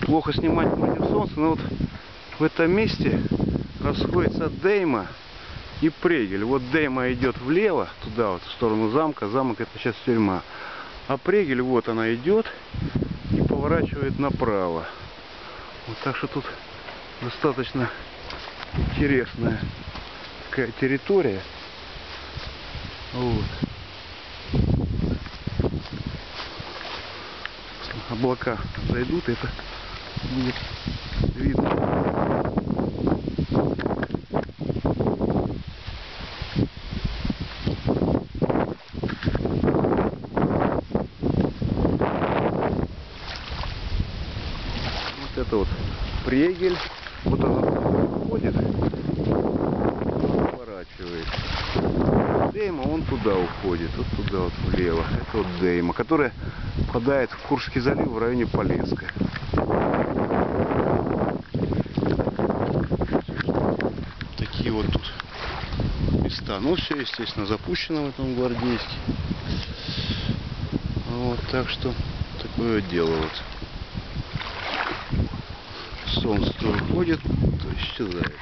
плохо снимать против солнца, но вот в этом месте расходится Дейма и Прегель. Вот Дейма идет влево, туда вот, в сторону замка. Замок это сейчас тюрьма. А Прегель вот она идет и поворачивает направо. Вот так что тут достаточно интересная такая территория. Вот. Облака зайдут, это будет видно. Вот это вот прегель. Вот она уходит, поворачивает. Дейма, он туда уходит, вот туда вот влево. Это вот Дейма, которая впадает в Куршский залив в районе Полесска. Вот тут места. Ну, все, естественно, запущено в этом гвардейске. Вот, так что такое дело вот. Солнце то уходит, то исчезает.